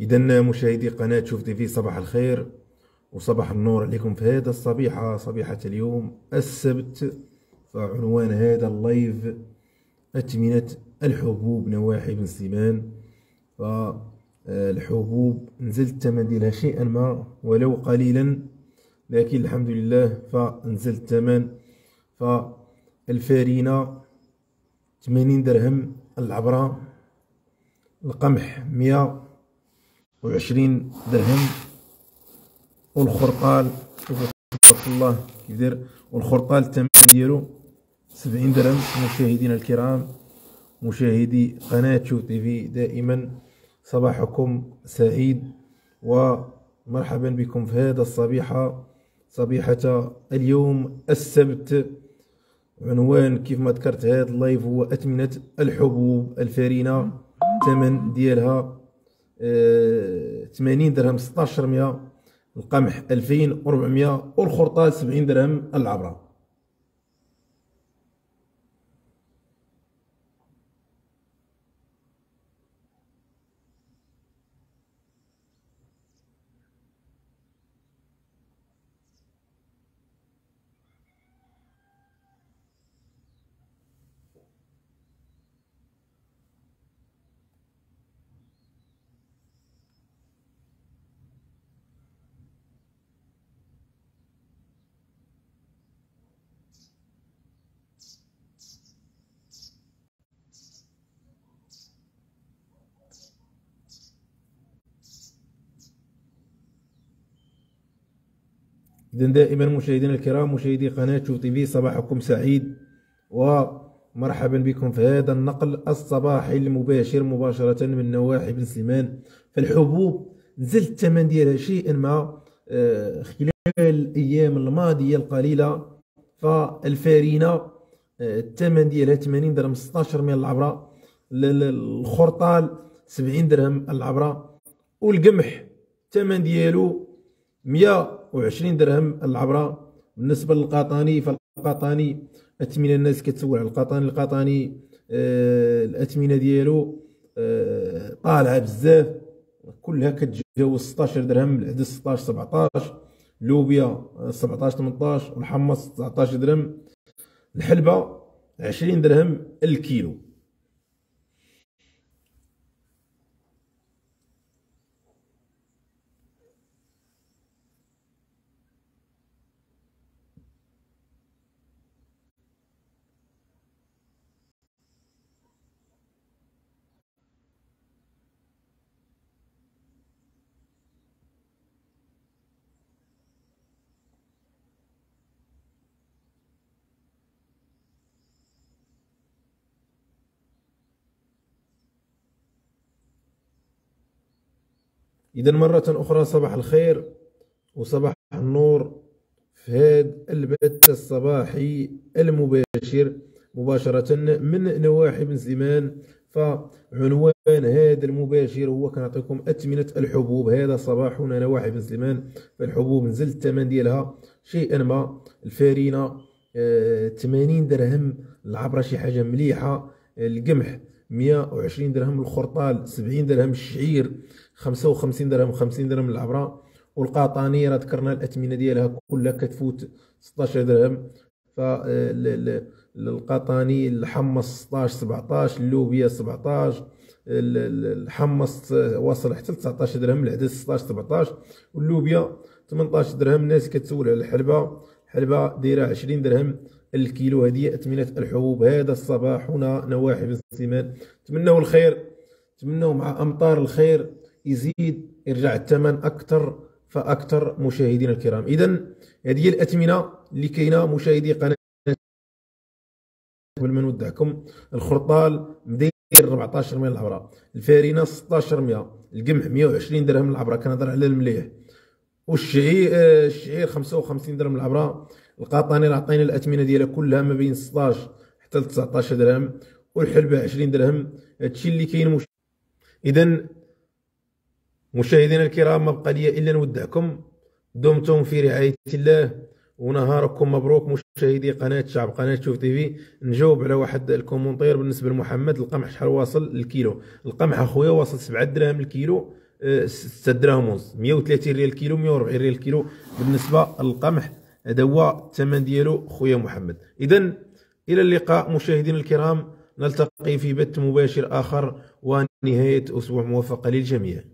إذا مشاهدي قناة شوف تي في صباح الخير وصباح النور عليكم في هذا الصبيحة صبيحة اليوم السبت فعنوان هذا ال live أثمنة الحبوب نواحي بن سليمان فالحبوب نزل الثمن ديالها شيئا ما ولو قليلا لكن الحمد لله فنزل الثمن فالفارينة 80 درهم العبرة القمح 120 درهم. والخرطال شوفوا تبارك الله كيف داير والخرطال الثمن ديالو 70 درهم. مشاهدينا الكرام مشاهدي قناة شو تي في دائما. صباحكم سعيد ومرحبا بكم في هذا الصبيحة صبيحة اليوم السبت. عنوان كيف ما ذكرت هذا اللايف هو أثمنة الحبوب الفارينة. الثمن ديالها. 80 درهم 1600 القمح 2400 والخرطال 70 درهم العبرة. إذا دائما مشاهدينا الكرام مشاهدي قناة شوف تي في صباحكم سعيد ومرحبا بكم في هذا النقل الصباحي المباشر مباشرة من نواحي بن سليمان فالحبوب نزل الثمن ديالها شيئا ما آه، خلال الأيام الماضية القليلة فالفارينة آه، الثمن ديالها 80 درهم 16 من العبرة الخرطال 70 درهم العبرة والقمح الثمن ديالو 100 وعشرين درهم العبرة. بالنسبة للقطاني فالقطاني أثمنة الناس كتسول على القطاني. القطاني آه الأثمنة ديالو آه طالعة بزاف. كلها كتجاوز 16 درهم لحد 16 17 لوبيا 17 18 والحمص 19 درهم. الحلبة 20 درهم الكيلو. إذا مرة أخرى صباح الخير وصباح النور في هذا البث الصباحي المباشر مباشرة من نواحي بن سليمان. فعنوان هذا المباشر هو كنعطيكم أثمنة الحبوب. هذا صباحنا نواحي بن سليمان. فالحبوب نزل الثمن ديالها شيئا ما. الفارينة 80 آه، درهم. العبرة شي حاجة مليحة. القمح 120 درهم الخرطال 70 درهم الشعير 55 درهم 50 درهم العبرة. والقاطانيه راه ذكرنا الأثمنة ديالها كلها كتفوت 16 درهم. ف القطاني الحمص 16 17 اللوبيا 17 الحمص واصل حتى ل 19 درهم العدد 16 17 واللوبيا 18 درهم. الناس كتسول على الحلبة الحلبة دايرة 20 درهم. الكيلو هذه أثمنة الحبوب. هذا الصباح هنا نواحي بن سليمان الخير. نتمنوا مع أمطار الخير. يزيد يرجع الثمن أكثر فأكثر مشاهدينا الكرام. إذا هذه الأثمنة اللي كاينة مشاهدي قناة قبل ما نودعكم. الخرطال مدير 14 من العبرة. الفارينة 16 100 القمح 120 درهم العبرة. كنهضر على المليح والشعير آه، الشعير 55 درهم العبرة. القاطاني راه عطينا الاثمنه ديالها كلها ما بين 16 حتى ل 19 درهم والحلبه 20 درهم. هادشي اللي كاين مش... اذا مشاهدينا الكرام ما بقى لي إلا نودعكم. دمتم في رعاية الله ونهاركم مبروك مشاهدي قناة شعب قناة شوف تي في. نجاوب على واحد ال commentaire بالنسبة لمحمد القمح شحال واصل؟ الكيلو. القمح أخويا واصل 7 دراهم الكيلو 6 دراهم ونص. 130 ريال الكيلو 140 ريال الكيلو. بالنسبة للقمح هذا هو الثمن ديالو خويا محمد. اذا إلى اللقاء مشاهدينا الكرام. نلتقي في بث مباشر آخر ونهاية أسبوع موفقه للجميع.